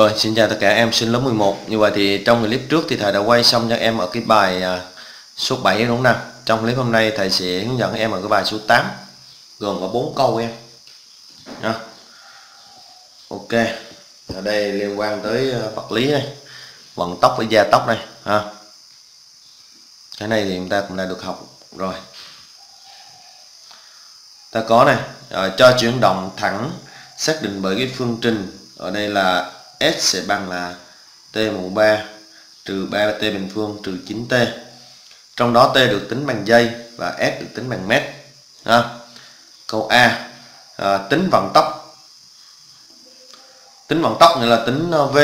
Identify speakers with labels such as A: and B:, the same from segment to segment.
A: Rồi, xin chào tất cả em sinh lớp 11 Như vậy thì trong clip trước thì thầy đã quay xong cho em ở cái bài à, số 7 đúng không nào? Trong clip hôm nay thầy sẽ hướng dẫn em ở cái bài số 8 Gồm có 4 câu em. Nha. Ok Ở đây liên quan tới à, vật lý này Vận tốc với gia tốc này ha. Cái này thì chúng ta cũng đã được học rồi. Ta có này Cho chuyển động thẳng xác định bởi cái phương trình. Ở đây là S sẽ bằng là T mũ 3 trừ 3T bình phương trừ 9T trong đó T được tính bằng giây và S được tính bằng mét. Ha. câu A à, tính vận tốc. Tính vận tốc nghĩa là tính à, V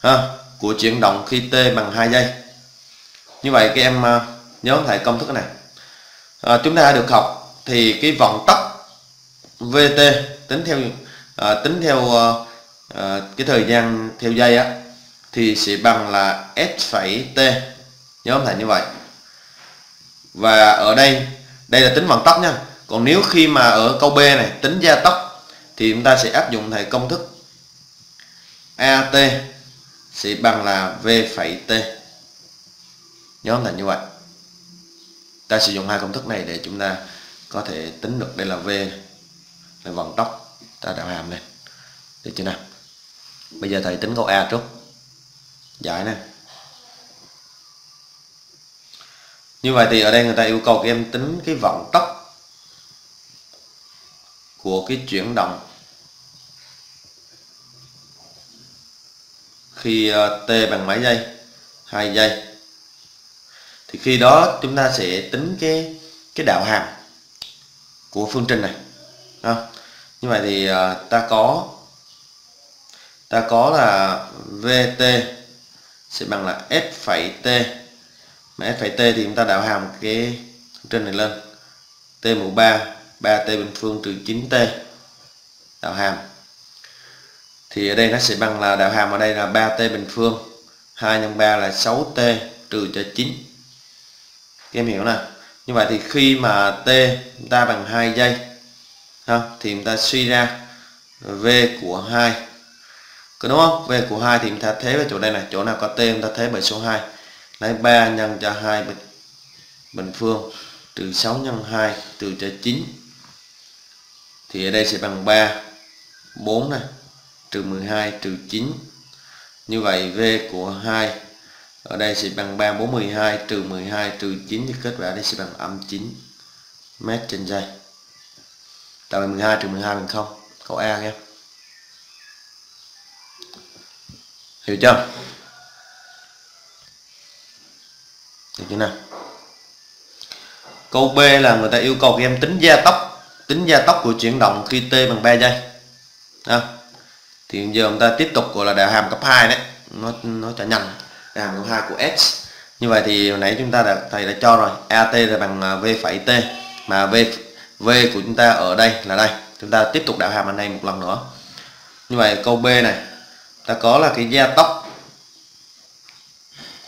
A: ha, của chuyển động khi T bằng 2 giây. Như vậy các em à, nhớ thầy công thức này. À, chúng ta đã được học thì cái vận tốc VT tính theo à, tính theo à, à, cái thời gian theo giây á thì sẽ bằng là s phẩy t. Nhớ thầy? Như vậy. Và ở đây đây là tính vận tốc nha. Còn nếu khi mà ở câu B này tính gia tốc thì chúng ta sẽ áp dụng thầy công thức AT sẽ bằng là V phẩy T. Nhớ thầy? Như vậy. Ta sử dụng hai công thức này để chúng ta có thể tính được đây là V là vận tốc. Ta đạo hàm này được chưa nào? Bây giờ thầy tính câu A trước. Giải nè. Như vậy thì ở đây người ta yêu cầu các em tính cái vận tốc của cái chuyển động khi ờ, t bằng mấy giây? 2 giây. Thì khi đó chúng ta sẽ tính cái cái đạo hàm của phương trình này. Ha. như vậy thì ờ, ta có ta có là VT sẽ bằng là S phẩy T. Mà S phẩy T thì chúng ta đạo hàm cái trên này lên. T mũ 3 3T bình phương trừ 9T đạo hàm. Thì ở đây nó sẽ bằng là đạo hàm ở đây là 3T bình phương. 2 x 3 là 6T trừ cho 9 các em hiểu nè. Như vậy thì khi mà T chúng ta bằng 2 giây ha, thì chúng ta suy ra V của 2 cứ đúng không? Về của 2 thì chúng ta thế vào chỗ đây này, chỗ nào có t chúng ta thế bởi số 2. Lấy 3 nhân cho 2 bình, bình phương trừ 6 nhân 2 trừ cho 9. Thì ở đây sẽ bằng 3 4 này, trừ 12 trừ 9. Như vậy V của 2 ở đây sẽ bằng 3 4 12 trừ 12 trừ 9 thì kết quả đây sẽ bằng âm 9 mét trên giây. Tại vì 12 trừ 12 bằng 0. Câu A em. Hiểu chưa? Được chưa nào? Câu B là người ta yêu cầu các em tính gia tốc, tính gia tốc của chuyển động khi t bằng 3 giây. À. thì giờ chúng ta tiếp tục gọi là đạo hàm cấp 2 đấy. Nó nó trả nhanh. Đạo hàm cấp 2 của x. như vậy thì hồi nãy chúng ta đã, thầy đã cho rồi. At là bằng à, v phẩy t. Mà v v của chúng ta ở đây là đây. Chúng ta tiếp tục đạo hàm ở đây một lần nữa. Như vậy câu b này ta có là cái gia tốc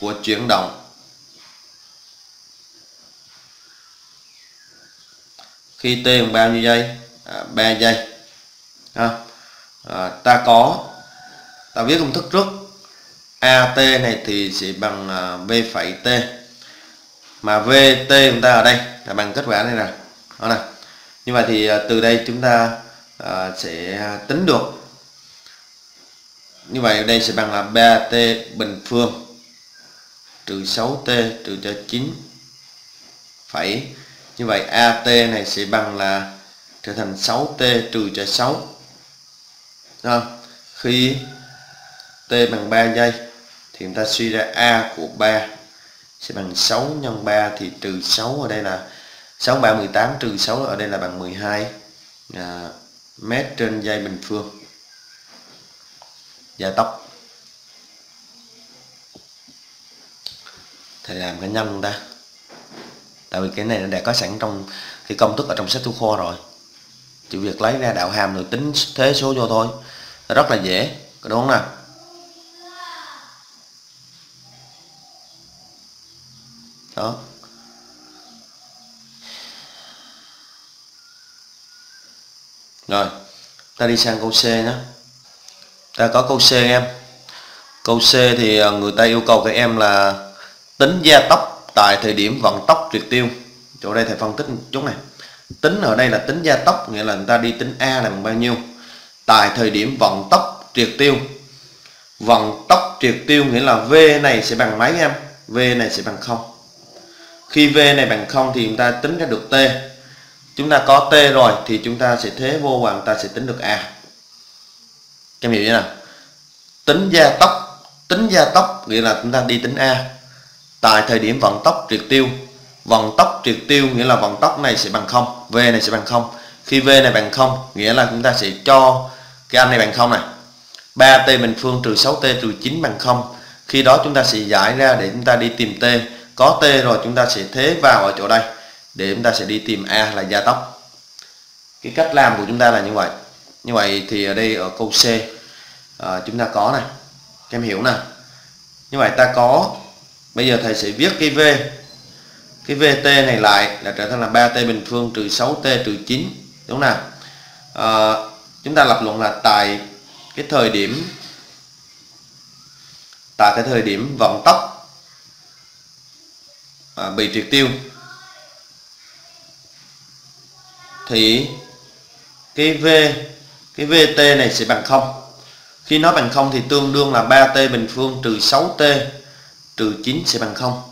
A: của chuyển động. Khi t bằng bao nhiêu giây? À, 3 giây. À, à, ta có. Ta viết công thức trước. At này thì sẽ bằng à, v phẩy t. Mà vt chúng ta ở đây là bằng kết quả này nè. Đó này như vậy thì à, từ đây chúng ta à, sẽ à, tính được như vậy đây sẽ bằng là 3t bình phương trừ 6t trừ cho 9 phẩy. Như vậy AT này sẽ bằng là trở thành 6t trừ cho 6 Đó. khi t bằng 3 giây thì chúng ta suy ra A của 3 sẽ bằng 6 nhân 3 thì trừ 6 ở đây là 6 3 18 trừ 6 ở đây là bằng 12 à, mét trên giây bình phương gia tốc. Thầy làm cái nhân ta. Tại vì cái này nó đã có sẵn trong cái công thức ở trong sách thu kho rồi. Chỉ việc lấy ra đạo hàm rồi tính thế số vô thôi. Rất là dễ, có đúng không nào? Đó. Rồi, ta đi sang câu C nhé ta có câu C em. Câu C thì à, người ta yêu cầu các em là tính gia tốc tại thời điểm vận tốc triệt tiêu. Chỗ đây thầy phân tích một chút này. Tính ở đây là tính gia tốc, nghĩa là người ta đi tính A là bằng bao nhiêu? Tại thời điểm vận tốc triệt tiêu. Vận tốc triệt tiêu nghĩa là V này sẽ bằng mấy em? V này sẽ bằng 0 khi V này bằng 0 thì chúng ta tính ra được T. Chúng ta có T rồi thì chúng ta sẽ thế vô và chúng ta sẽ tính được A các em hiểu như nào tính gia tốc, tính gia tốc nghĩa là chúng ta đi tính A. Tại thời điểm vận tốc triệt tiêu, vận tốc triệt tiêu nghĩa là vận tốc này sẽ bằng 0 V này sẽ bằng 0 khi V này bằng 0 nghĩa là chúng ta sẽ cho cái anh này bằng 0 này. 3T bình phương trừ 6T trừ 9 bằng 0 khi đó chúng ta sẽ giải ra để chúng ta đi tìm T. Có T rồi chúng ta sẽ thế vào ở chỗ đây để chúng ta sẽ đi tìm A là gia tốc. Cái cách làm của chúng ta là như vậy như vậy thì ở đây ở câu C à, chúng ta có này các em hiểu nè như vậy ta có bây giờ thầy sẽ viết cái V. Cái VT này lại là trở thành là 3T bình phương trừ 6T trừ 9 đúng nào? À, chúng ta lập luận là tại cái thời điểm tại cái thời điểm vận tốc à, bị triệt tiêu. Thì cái V cái VT này sẽ bằng 0 khi nó bằng 0 thì tương đương là 3T bình phương trừ 6T trừ 9 sẽ bằng 0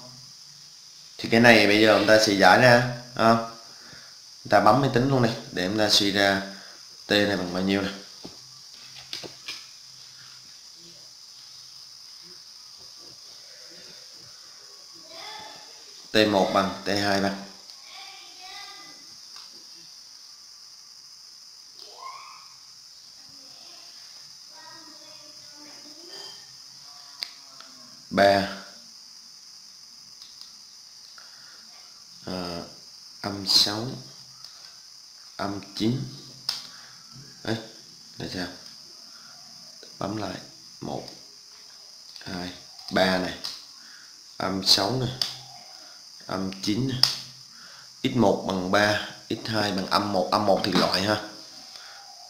A: thì cái này bây giờ chúng ta sẽ giải ra à, chúng ta bấm máy tính luôn này để chúng ta suy ra T này bằng bao nhiêu này T1 bằng T2 bằng. 3 à, ờ, âm 6 âm 9 ấy là sao? Bấm lại. 1 2 3 này. Âm 6 này. Âm 9 này. x1 bằng 3 x2 bằng âm 1 âm 1 thì loại ha.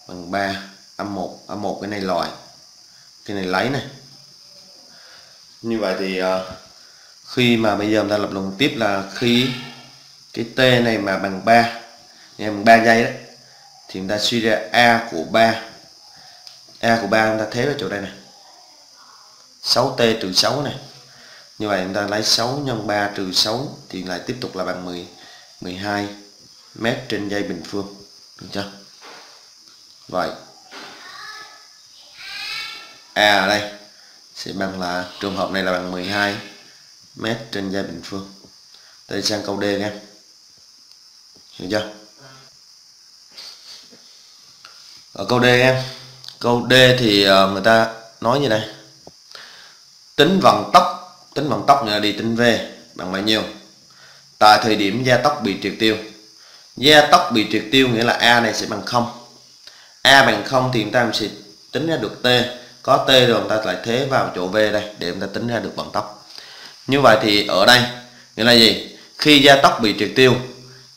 A: Bằng 3 âm 1 âm 1 cái này loại. Cái này lấy này như vậy thì uh, khi mà bây giờ chúng ta lập luận tiếp là khi cái t này mà bằng 3 bằng 3 giây đó thì chúng ta suy ra a của 3 a của 3 chúng ta thế vào chỗ đây này 6t trừ 6 này. Như vậy chúng ta lấy 6 nhân 3 trừ 6 thì lại tiếp tục là bằng 10 12 mét trên dây bình phương. Được chưa? Vậy a ở đây sẽ bằng là trường hợp này là bằng 12 mét trên dây bình phương. Đây, sang câu D nha. Hiểu chưa? Ở câu D em câu D thì ờ, người ta nói như này. Tính vận tốc, tính vận tốc nghĩa là đi tính V bằng bao nhiêu? Tại thời điểm gia tốc bị triệt tiêu. Gia tốc bị triệt tiêu nghĩa là A này sẽ bằng 0 A bằng 0 thì chúng ta sẽ tính ra được T có T rồi chúng ta lại thế vào chỗ V đây để chúng ta tính ra được vận tốc. Như vậy thì ở đây nghĩa là gì? Khi gia tốc bị triệt tiêu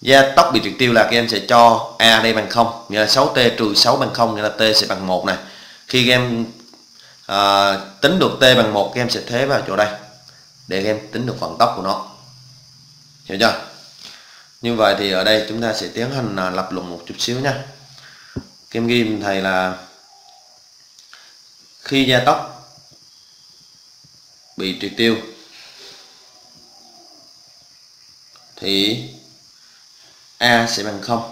A: gia tốc bị triệt tiêu là các em sẽ cho A đây bằng 0 nghĩa là 6T trừ 6 bằng 0 nghĩa là T sẽ bằng 1 này. Khi các em à, tính được T bằng 1 các em sẽ thế vào chỗ đây để các em tính được vận tốc của nó. Hiểu chưa? Như vậy thì ở đây chúng ta sẽ tiến hành à, lập luận một chút xíu nha. Kem ghi thầy là khi gia tốc bị triệt tiêu thì A sẽ bằng 0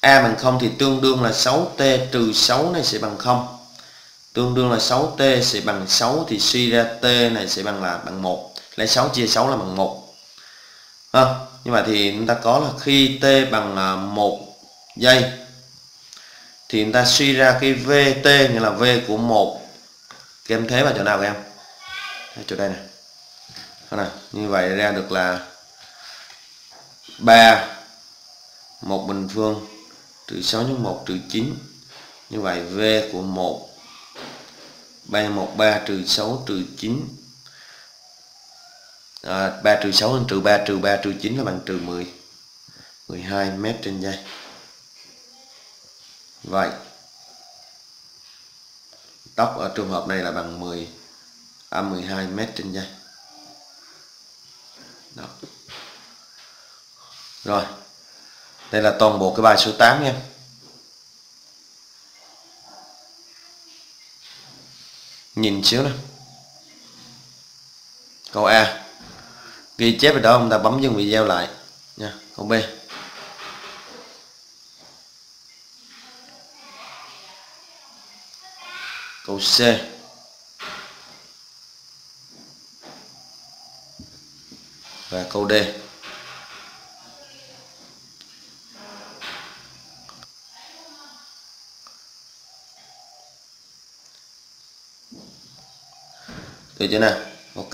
A: A bằng 0 thì tương đương là 6T trừ 6 này sẽ bằng 0 tương đương là 6T sẽ bằng 6 thì suy ra T này sẽ bằng là bằng 1 lấy 6 chia 6 là bằng 1 à, như vậy thì chúng ta có là khi T bằng à, 1 giây thì chúng ta suy ra cái VT nghĩa là V của 1 các em thế vào chỗ nào các em? Chỗ đây này. Này như vậy ra được là 3 một bình phương trừ 6 nhân 1 trừ 9 như vậy V của 1 3 1 3 trừ 6 trừ 9 à, 3 trừ 6 trừ 3 trừ 3 trừ 9 là bằng trừ 10 12 mét trên giây. Vậy tốc ở trường hợp này là bằng 10 à 12 m trên giây đó. rồi, đây là toàn bộ cái bài số 8 nha. Nhìn xíu nè. Câu A. Ghi chép ở đó, ông ta bấm dừng video lại nha. Câu B. câu C. Và câu D. Được chưa nào? Ok.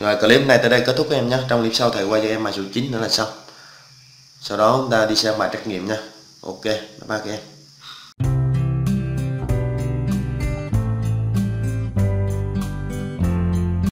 A: Rồi, clip này tới đây kết thúc các em nhé. Trong clip sau, thầy quay cho em bài số 9 nữa là xong. Sau đó, chúng ta đi xem bài trắc nghiệm nha. Ok. Bye bye các em.